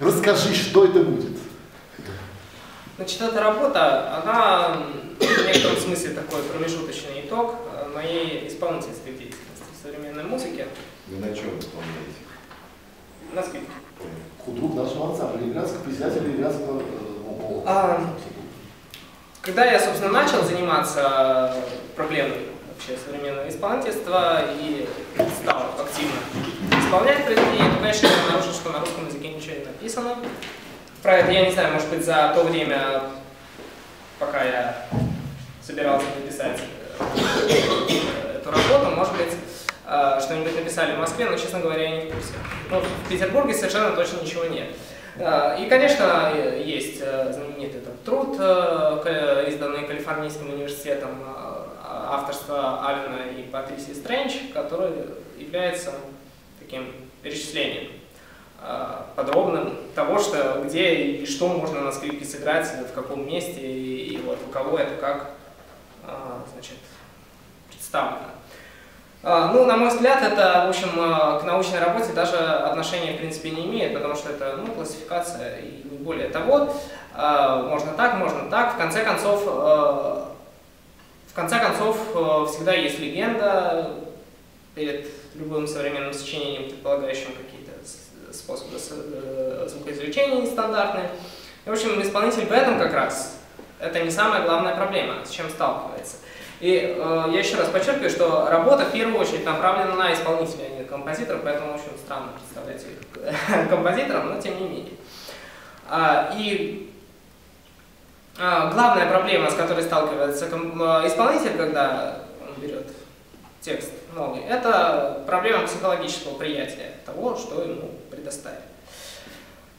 Расскажи, что это будет. Значит, эта работа, она в некотором смысле такой промежуточный итог моей исполнительской деятельности в современной музыке. Вы на чем исполняете? На скрипке. Худрук нашего ансамбля, Ленинградского председателя Ленинградского э, а, Когда я, собственно, начал заниматься проблемой вообще современного исполнительства и стал активно исполнять произведения, то, конечно, обнаружил, что на русском языке ничего не написано. Про это я не знаю, может быть, за то время, пока я собирался написать э, эту работу, может быть, э, что-нибудь написали в Москве, но, честно говоря, я не в курсе. Ну, в Петербурге совершенно точно ничего нет. Э, и, конечно, есть знаменитый этот труд, изданный Калифорнийским университетом авторства Алина и Патрисии Стрэндж, который является таким перечислением подробным того, что где и что можно на скрипке сыграть, в каком месте, и, и вот у кого это как значит, представлено. А, ну, на мой взгляд, это, в общем, а, к научной работе даже отношения, в принципе, не имеет, потому что это, ну, классификация и не более того. А, можно так, можно так. В конце концов, в конце концов, всегда есть легенда перед любым современным сочинением, предполагающим какие-то способы э, звукоизвлечения нестандартные. И, в общем, исполнитель в этом как раз, это не самая главная проблема, с чем сталкивается. И э, я еще раз подчеркиваю, что работа в первую очередь направлена на исполнителя, а не композитора, поэтому очень странно представлять их композитором, но тем не менее. А, и а, главная проблема, с которой сталкивается э, исполнитель, когда он берет текст новый, это проблема психологического приятия того, что ему предоставили.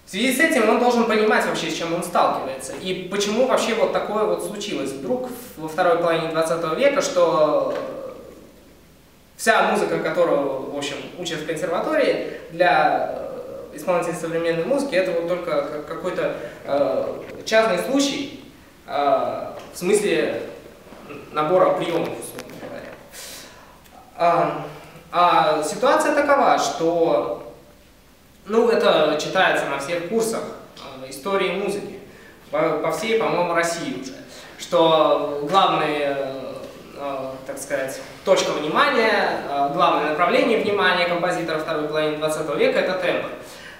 В связи с этим он должен понимать вообще, с чем он сталкивается. И почему вообще вот такое вот случилось вдруг во второй половине 20 века, что вся музыка, которую, в общем, учат в консерватории, для э, исполнителей современной музыки, это вот только какой-то э, частный случай, э, в смысле набора приемов. А, а ситуация такова, что ну, это читается на всех курсах э, истории музыки, по, по всей, по-моему, России уже, что главные, э, э, так сказать, точка внимания, главное направление внимания композитора второй половины 20 века – это тембр.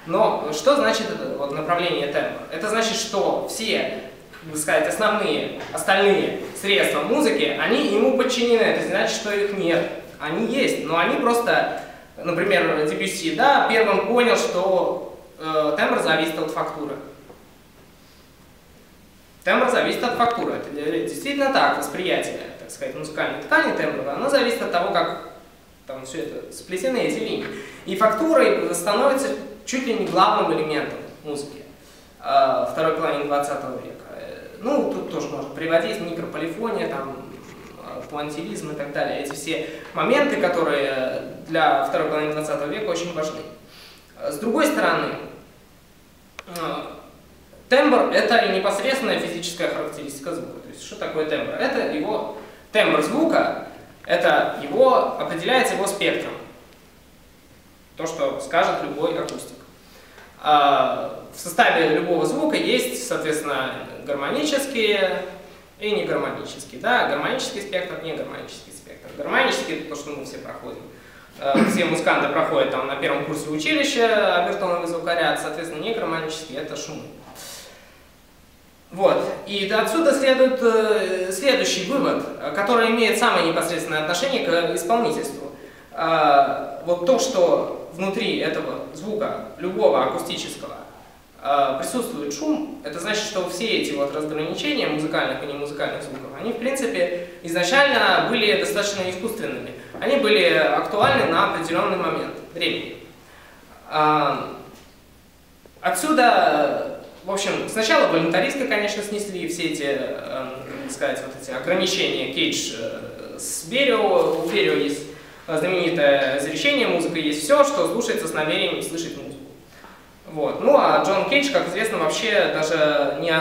Но что значит вот, направление тембра? Это значит, что все так сказать, основные, остальные средства музыки, они ему подчинены. Это значит, что их нет. Они есть, но они просто например, Дебюсси, да, первым понял, что э, тембр зависит от фактуры. Тембр зависит от фактуры. Это действительно так, восприятие, так сказать, музыкальной ткани тембра, оно зависит от того, как там все это сплетены эти линии. И фактура становится чуть ли не главным элементом музыки э, второй половины 20 века. Ну, тут тоже можно приводить микрополифония, там, пуантилизм и так далее. Эти все моменты, которые для второй половины 20 века очень важны. С другой стороны, э, тембр – это непосредственная физическая характеристика звука. То есть, что такое тембр? Это его тембр звука, это его, определяется его спектром. То, что скажет любой акустик. А в составе любого звука есть, соответственно, гармонические и негармонический. Да, гармонический спектр, негармонический спектр. Гармонический – это то, что мы все проходим. Э, все музыканты проходят там на первом курсе училища, обертоновый звукоряд, соответственно, негармонический – это шум. Вот. И отсюда следует э, следующий вывод, который имеет самое непосредственное отношение к исполнительству. Э, вот то, что внутри этого звука, любого акустического, присутствует шум, это значит, что все эти вот разграничения музыкальных и немузыкальных звуков, они в принципе изначально были достаточно искусственными. Они были актуальны на определенный момент времени. А, отсюда, в общем, сначала волонтаристы, конечно, снесли все эти, эм, как сказать, вот эти ограничения. Кейдж э, с Берио, у Берио есть знаменитое изречение, музыка есть все, что слушается с намерением слышать музыку. Вот. Ну а Джон Кейдж, как известно, вообще даже не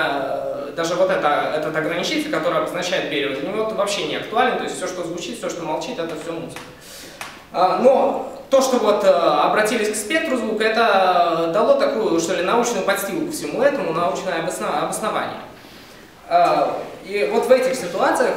даже вот это, этот ограничитель, который обозначает период, для него вообще не актуален, то есть все, что звучит, все, что молчит, это все музыка. А, но то, что вот э, обратились к спектру звука, это дало такую что ли, научную подстилку всему этому, научное обоснование. А, и вот в этих ситуациях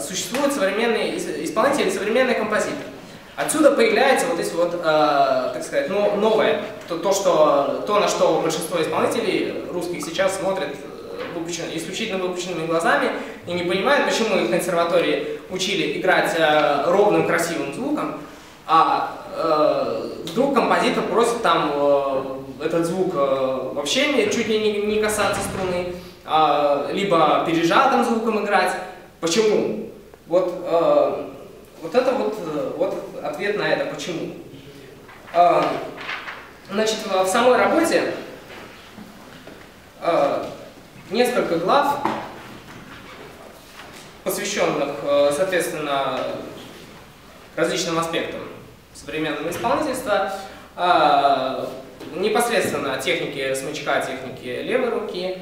существует современный исполнитель, современный композитор. Отсюда появляется вот эти вот, так сказать, ну, новое, то, то, что, то, на что большинство исполнителей русских сейчас смотрят э, выпущен, исключительно выпущенными глазами и не понимают, почему их в консерватории учили играть э, ровным красивым звуком, а э, вдруг композитор просит там э, этот звук э, вообще чуть ли не, не касаться струны, э, либо пережатым звуком играть. Почему? Вот, э, вот это вот, э, вот ответ на это почему. Э, значит, в самой работе э, несколько глав, посвященных, э, соответственно, различным аспектам современного исполнительства, э, непосредственно техники смычка, техники левой руки,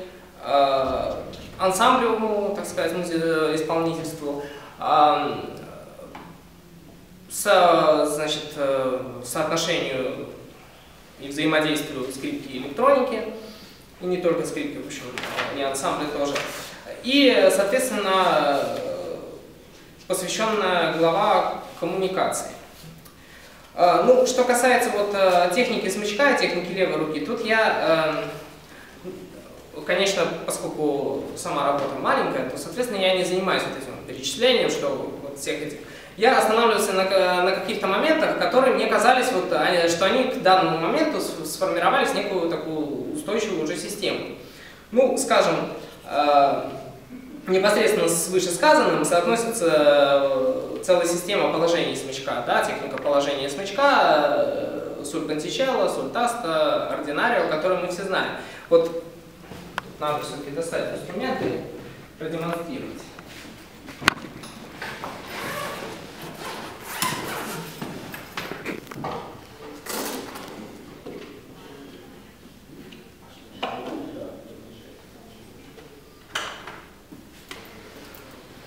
ансамблевому, так сказать, исполнительству, со, значит, соотношению и взаимодействию скрипки и электроники, и не только скрипки, в общем, и ансамбли тоже. И, соответственно, посвященная глава коммуникации. А, ну, что касается вот э, техники смычка, техники левой руки, тут я, конечно, поскольку сама работа маленькая, то, соответственно, я не занимаюсь вот этим перечислением, что вот всех этих я останавливался на, на каких-то моментах, которые мне казались, вот, что они к данному моменту сформировались в некую такую устойчивую уже систему. Ну, скажем, э, непосредственно с вышесказанным соотносится э, целая система положений смычка, да, техника положения смычка, э, сульпантичелло, сультаста, ординарио, которые мы все знаем. Вот надо все-таки достать инструменты продемонстрировать.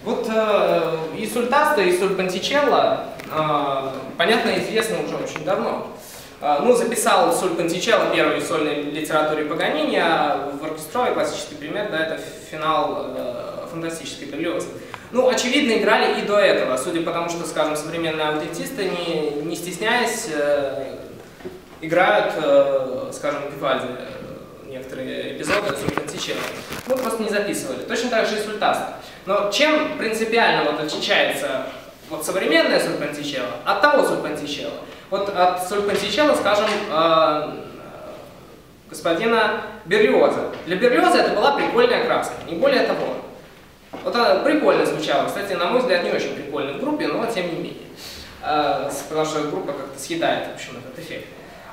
Вот э, Сультаста, и Сульпантичелло, э, понятно, известно уже очень давно. Э, ну, записал Соль Пантичелло первой сольной литературе Паганини, а в оркестровой классический пример, да, это финал э, фантастической Берлиозы. Ну, очевидно, играли и до этого, судя по тому, что, скажем, современные аутентисты, не, не стесняясь, э, играют, э, скажем, Вивальди э, некоторые эпизоды с Пантичелло. Ну, просто не записывали. Точно так же и Сультаста. Но чем принципиально вот отличается вот современное сульпантичело от того сульпантичело? Вот от сульпантичело, скажем, э, господина Берлиоза. Для Берлиоза это была прикольная краска, не более того. Вот она прикольно звучала, кстати, на мой взгляд, не очень прикольно в группе, но тем не менее. Э, потому что группа как-то съедает, в общем, этот эффект.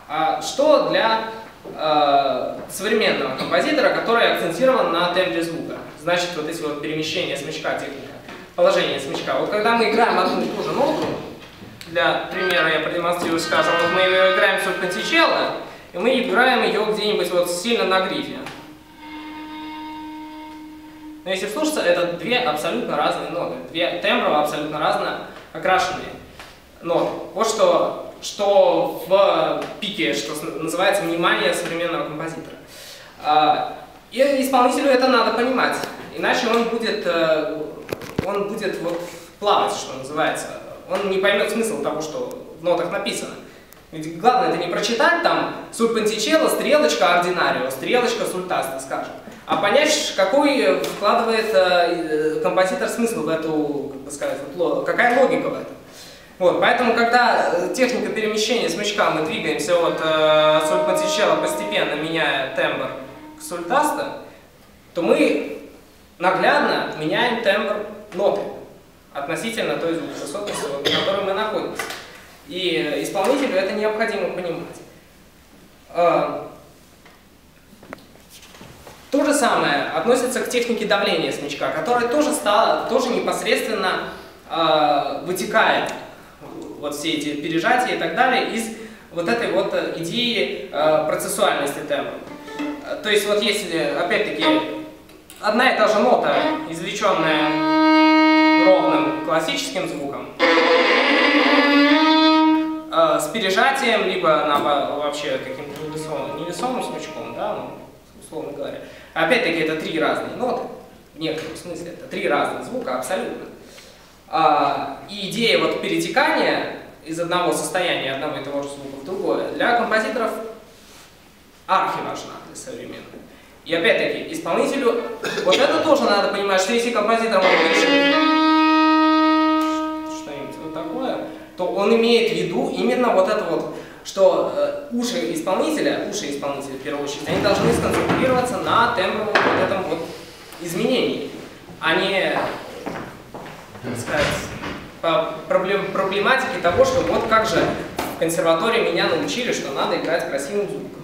А что для э, современного композитора, который акцентирован на тембре звука? значит вот эти вот перемещения смычка техника, положение смычка. Вот когда мы играем одну и ту же ноту, для примера я продемонстрирую, скажем, вот мы играем соль пантичелло, и мы играем ее где-нибудь вот сильно на грифе. Но если слушаться, это две абсолютно разные ноты, две темброво абсолютно разно окрашенные ноты. Вот что, что в пике, что называется внимание современного композитора. А, и исполнителю это надо понимать, иначе он будет, э, он будет вот плавать, что называется. Он не поймет смысл того, что в нотах написано. Ведь главное это не прочитать там сульпантичело, стрелочка ординарио, стрелочка сультаста, скажем, а понять, какой вкладывает э, композитор смысл в эту, как бы сказать, какая логика в этом. Вот, поэтому, когда э, техника перемещения смычка, мы двигаемся от э, сульпантичело, постепенно меняя тембр сультаста, то мы наглядно меняем тембр ноты относительно той звуковысотности, на которой мы находимся. И исполнителю это необходимо понимать. А, то же самое относится к технике давления смычка, которая тоже, стала, тоже непосредственно э, вытекает вот все эти пережатия и так далее из вот этой вот идеи э, процессуальности тембра. То есть вот если, опять-таки, одна и та же нота, извлеченная ровным классическим звуком, э, с пережатием, либо на, вообще каким-то невесомым смычком, да, ну, условно говоря. Опять-таки это три разные ноты, в некотором смысле это три разных звука абсолютно. А, и идея вот перетекания из одного состояния одного и того же звука в другое для композиторов архи важна для современных. И опять-таки, исполнителю, вот это тоже надо понимать, что если композитор пишет что-нибудь вот такое, то он имеет в виду именно вот это вот, что э, уши исполнителя, уши исполнителя в первую очередь, они должны сконцентрироваться на тембровом вот этом вот изменении, а не, так сказать, проблем, проблематике того, что вот как же в консерватории меня научили, что надо играть красивым звуком.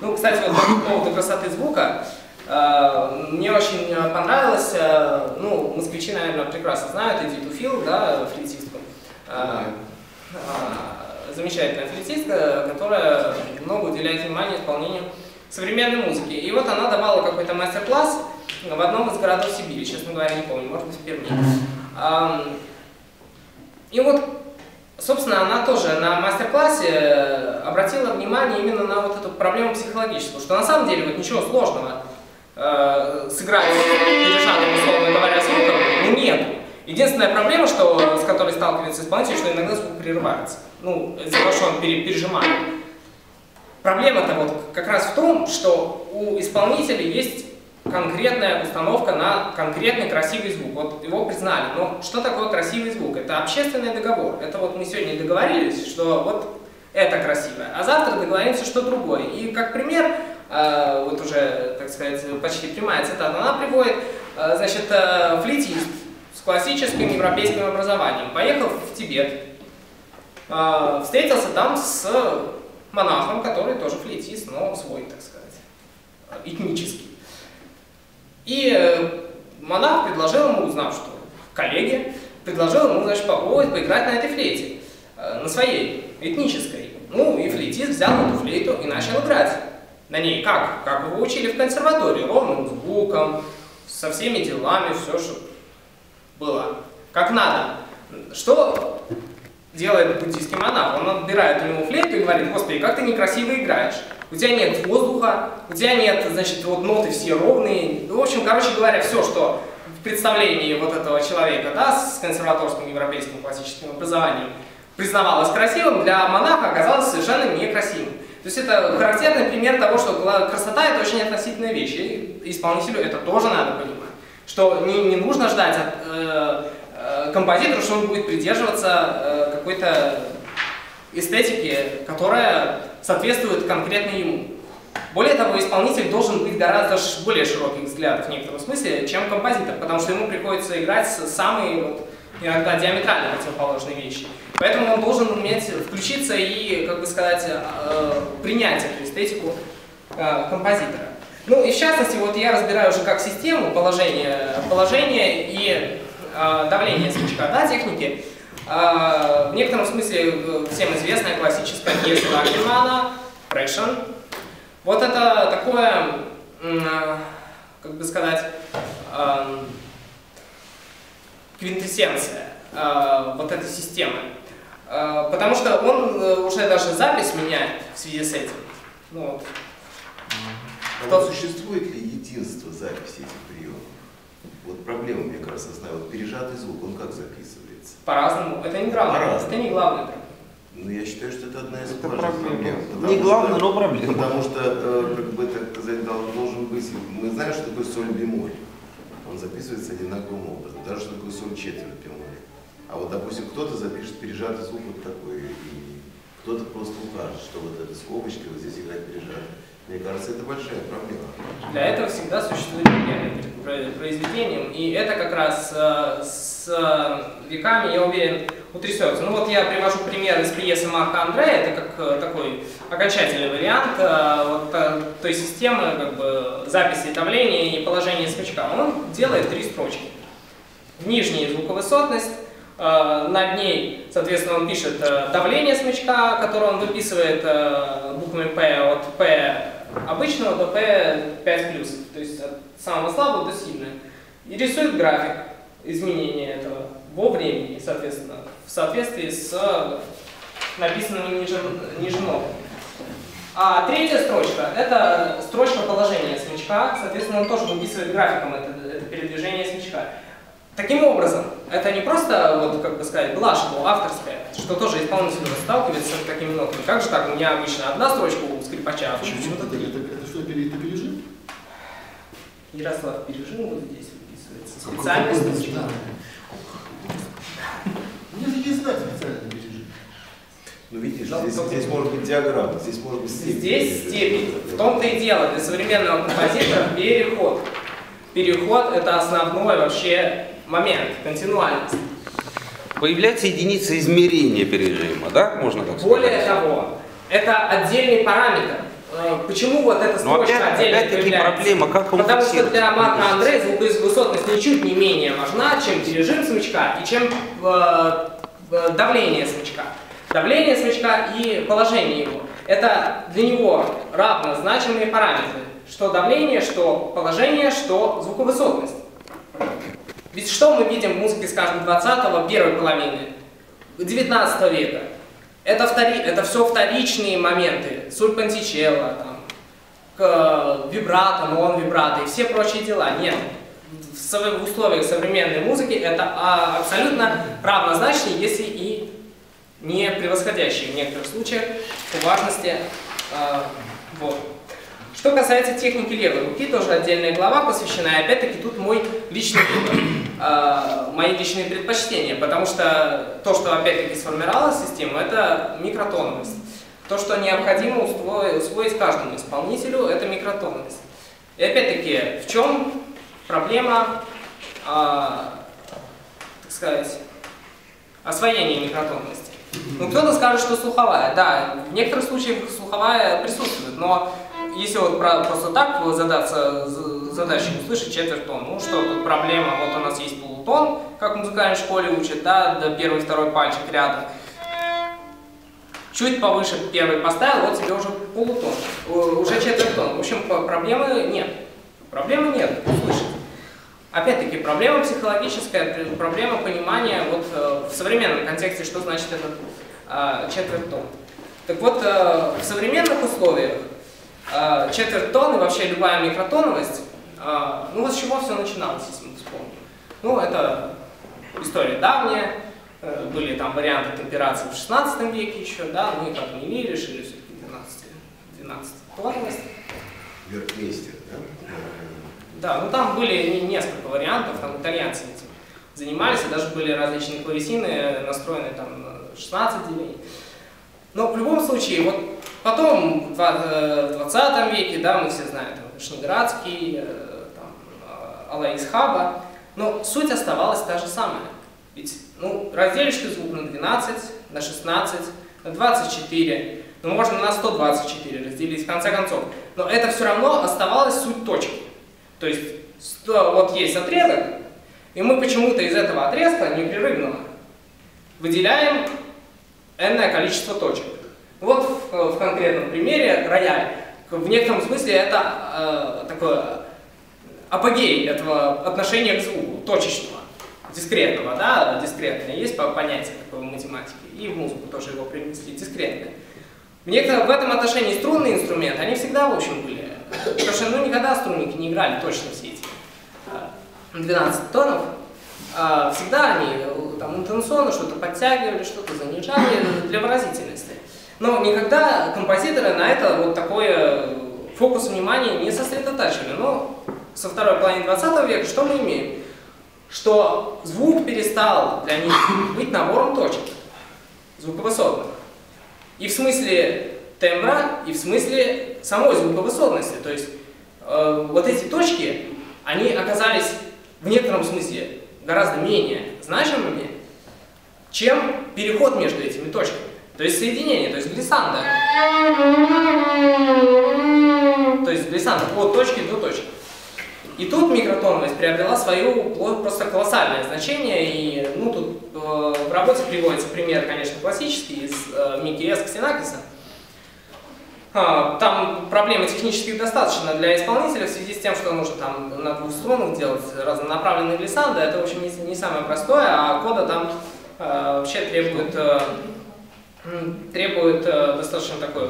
Ну, кстати, вот по поводу красоты звука, э, мне очень понравилось, э, ну, москвичи, наверное, прекрасно знают Эдиту Фил, да, флейтистку. Э, замечательная флейтистка, которая много уделяет внимания исполнению современной музыки. И вот она давала какой-то мастер-класс в одном из городов Сибири, честно говоря, не помню, может быть, в Перми. И вот Собственно, она тоже на мастер-классе э, обратила внимание именно на вот эту проблему психологическую, что на самом деле вот ничего сложного э, сыграть пережатым, условно говоря, звуком, ну нет. Единственная проблема, что, с которой сталкивается исполнитель, что иногда звук прерывается. Ну, из-за того, что он пережимает. Проблема-то вот как раз в том, что у исполнителя есть конкретная установка на конкретный красивый звук. Вот его признали. Но что такое красивый звук? Это общественный договор. Это вот мы сегодня договорились, что вот это красивое, а завтра договоримся, что другое. И как пример, э, вот уже, так сказать, почти прямая цитата, она приводит, э, значит, э, флейтист с классическим европейским образованием поехал в Тибет, встретился там с монахом, который тоже флейтист, но свой, так сказать, этнический. И э, монах предложил ему, узнав, что коллеги, предложил ему, значит, попробовать поиграть на этой флейте, э, на своей, этнической. Ну, и флейтист взял эту флейту и начал играть на ней. Как? Как его учили в консерватории, ровным звуком, со всеми делами, все, что было. Как надо. Что делает буддийский монах? Он отбирает у него флейту и говорит, господи, как ты некрасиво играешь у тебя нет воздуха, у тебя нет, значит, вот ноты все ровные. В общем, короче говоря, все, что в представлении вот этого человека, да, с консерваторским европейским классическим образованием признавалось красивым, для монаха оказалось совершенно некрасивым. То есть это характерный пример того, что красота это очень относительная вещь, и исполнителю это тоже надо понимать. Что не, не нужно ждать от э, э, композитора, что он будет придерживаться э, какой-то эстетики, которая соответствует конкретно ему. Более того, исполнитель должен быть гораздо более широких взглядов в некотором смысле, чем композитор, потому что ему приходится играть самые вот, иногда диаметрально противоположные вещи. Поэтому он должен уметь включиться и, как бы сказать, э, принять эту эстетику э, композитора. Ну и в частности, вот я разбираю уже как систему положения, положения и э, давления смычка да, техники. А, в некотором смысле э, всем известная классическая пьеса Акермана «Прэшен». Вот это такое, как бы сказать, квинтэссенция а, вот этой системы. А, потому что он э, уже даже запись меняет в связи с этим. Ну, вот. Кто... существует ли единство записи этих приемов? Вот проблема, мне кажется, знаю. Вот пережатый звук, он как записывает? По-разному. Это не главное. По это не главное. Ну, я считаю, что это одна из это проблем. Не главное, но проблема. Потому что, э, как бы, так сказать, должен быть... Мы знаем, что такое соль бемоль. Он записывается одинаковым образом. Даже что такое соль четверть бемоль. А вот, допустим, кто-то запишет пережатый звук вот такой, и кто-то просто укажет, что вот эта скобочка, вот здесь играть пережатый. Мне кажется, это большая проблема. Для этого всегда существует геометрия произведением, и это как раз э, с э, веками, я уверен, утрясется. Ну вот я привожу пример из пьесы Марка Андрея, это как э, такой окончательный вариант вот, той системы как бы, записи давления и положения смычка. Он делает три строчки. Нижняя звуковысотность, над ней, соответственно, он пишет давление смычка, которое он выписывает буквами P от P обычного до P5+, то есть от самого слабого до сильного. И рисует график изменения этого во времени, соответственно, в соответствии с написанными ниже, ниже нотами. А третья строчка – это строчка положения смычка, соответственно, он тоже выписывает графиком это, это передвижение смычка. Таким образом, это не просто, вот как бы сказать, блажка авторская, что тоже исполнитель сталкивается с такими нотами. Как же так, у меня обычно одна строчка у скрипача, а Почему это, это, это что, пере- это пережим? Ярослав Пережин вот здесь выписывается. Случай. значок? Мне же есть знать специальный пережим. Ну видишь, Да, здесь, только- здесь может быть диаграмма, здесь может быть степень. Здесь степень. В том-то и дело, для современного композитора переход. Переход – это основной вообще момент, континуальность. Появляется единица измерения пережима, да? Можно так сказать? Более того, это отдельный параметр. Э, Почему вот эта строчка опять, отдельно появляется? проблема, как он Потому что для Марка Андре звукоизвысотность ничуть не менее важна, чем пережим смычка и чем э, э, давление смычка. Давление смычка и положение его. Это для него равнозначимые параметры. Что давление, что положение, что звуковысотность. Ведь что мы видим в музыке, скажем, 20-го, первой половины, 19 века? Это, втори, это все вторичные моменты. Суль пантичелло, там, к, вибрато, нон вибрато и все прочие дела. Нет. В условиях современной музыки это а, абсолютно равнозначные, если и не превосходящие в некоторых случаях по важности. а, вот. Что касается техники левой руки, тоже отдельная глава посвящена, и опять-таки тут мой личный выбор, а, мои личные предпочтения, потому что то, что опять-таки сформировала система, это микротоновость. То, что необходимо устроить, усвоить каждому исполнителю, это микротонность. И опять-таки, в чем проблема, а, так сказать, освоения микротонности? Ну, кто-то скажет, что слуховая. Да, в некоторых случаях слуховая присутствует, но если вот про- просто так задаться задачей услышать четверть тон, ну что, тут проблема, вот у нас есть полутон, как в музыкальной школе учат, да, до первый, второй пальчик рядом. Чуть повыше первый поставил, вот тебе уже полутон, уже четверть тон. В общем, проблемы нет. Проблемы нет, услышать. Опять-таки, проблема психологическая, пр- проблема понимания вот, э, в современном контексте, что значит этот э, четверть тон. Так вот, э, в современных условиях э, четверть тон и вообще любая микротоновость, э, ну вот с чего все начиналось, если мы вспомним. Ну, это история давняя, э, были там варианты темперации в 16 веке еще, да, мы как не решили все-таки 12, 12 тоновость. Верхмейстер, да? Да, ну там были не- несколько вариантов, там итальянцы этим занимались, и даже были различные клавесины, настроенные там на 16 делений. Но в любом случае, вот потом, в два- э, в 20 веке, да, мы все знаем, там, э, там, э, Алаис Хаба, но суть оставалась та же самая. Ведь, ну, разделишь звук на 12, на 16, на 24, ну, можно на 124 разделить, в конце концов. Но это все равно оставалась суть точки. То есть, сто- вот есть отрезок, и мы почему-то из этого отрезка непрерывного выделяем энное количество точек. Вот в, в конкретном примере рояль. В некотором смысле это э, такое апогей этого отношения к звуку, точечного, дискретного, да, дискретное. Есть по- понятие такое в математике, и в музыку тоже его принесли, дискретное. В, некотором, в этом отношении струнные инструменты, они всегда, в общем, были. Потому что, ну, никогда струнники не играли точно все эти а, 12 тонов. А, Всегда они э, там интенсионно что-то подтягивали, что-то занижали для выразительности. Но никогда композиторы на это вот такое фокус внимания не сосредотачивали. Но со второй половины 20 века что мы имеем? Что звук перестал для них быть набором точек звуковысотных. И в смысле тембра, и в смысле самой звуковысотности. То есть э, вот эти точки, они оказались в некотором смысле гораздо менее значимыми, чем переход между этими точками. То есть соединение, то есть глиссанда. То есть глиссанда от точки до точки. И тут микротоновость приобрела свое просто колоссальное значение, и ну, тут э, в работе приводится пример, конечно, классический из э, Микки Ксенакиса. А, там проблемы технических достаточно для исполнителя в связи с тем, что нужно там на двух струнах делать разнонаправленные глиссанды. Это, в общем, не, не самое простое, а кода там э, вообще требует, э, требует э, достаточно такой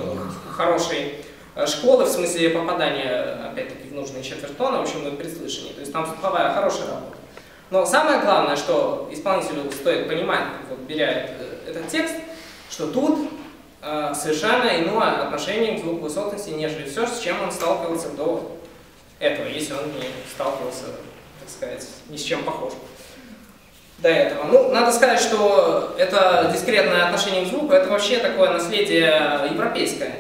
хорошей э, школы в смысле попадания, опять-таки, в нужные четверть тона, в общем, мы при слышании. То есть там слуховая хорошая работа. Но самое главное, что исполнителю стоит понимать, вот, беря э, этот текст, что тут э, совершенно иное отношение к звуку высотности, нежели все, с чем он сталкивался до этого, если он не сталкивался, так сказать, ни с чем похожим до этого. Ну, надо сказать, что это дискретное отношение к звуку, это вообще такое наследие европейское.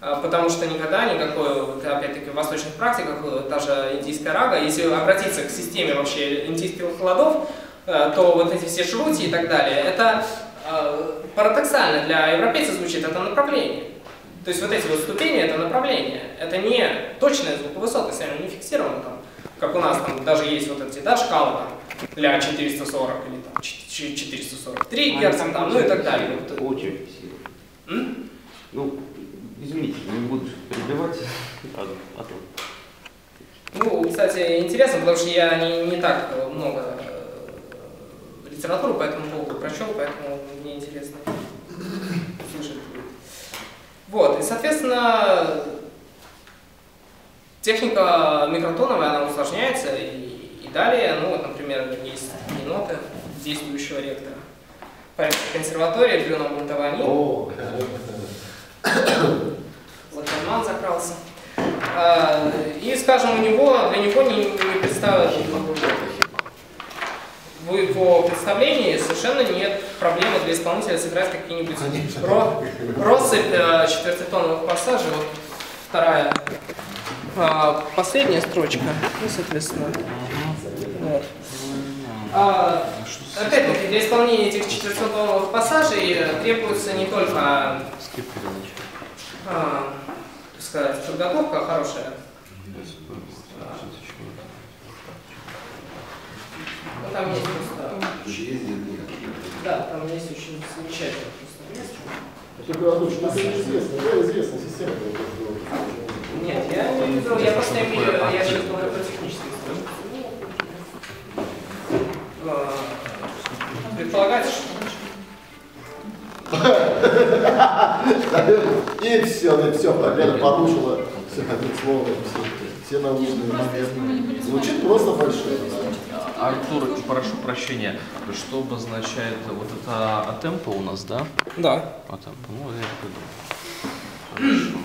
А, Потому что никогда никакой, опять-таки, в восточных практиках, э, та же индийская рага, если обратиться к системе вообще индийских ладов, э, то вот эти все шрути и так далее, это э, парадоксально для европейцев звучит это направление. То есть вот эти вот ступени это направление. Это не точная звуковысотность, она не фиксирована там, как у нас там даже есть вот эти, да, шкалы там, для 440 или там 4- 443 герца, там, ну и так далее. Вот, Очень м? Ну, извините, не буду перебивать. А, а то. Ну, кстати, интересно, потому что я не, не так много э, литературы по этому поводу прочел, поэтому мне интересно слышать будет. Вот, и, соответственно, техника микротоновая, она усложняется, и далее, ну, вот, например, есть такие ноты действующего ректора. Парижской консерватории. О, Вот Роман закрался. А, И, скажем, у него, для него не, не представляет в его представлении совершенно нет проблемы для исполнителя сыграть какие-нибудь ро, россыпь э, четвертитоновых пассажей. Вот вторая, а, последняя строчка, ну, соответственно. Вот. А, Опять-таки, для исполнения этих четвертитоновых пассажей э, требуется не только а, так сказать, подготовка хорошая. Ну, там есть просто... Да, там есть очень замечательное просто место. только это известно, да, известная система. Нет, я не видел, я просто имею, я сейчас говорю про технические И все, и все, Лена порушила все, словом, все, все научные моменты. Звучит просто да. Артур, прошу прощения, что обозначает вот это атемпа у нас, да? Да. Атемпа, ну я это думаю. Хорошо.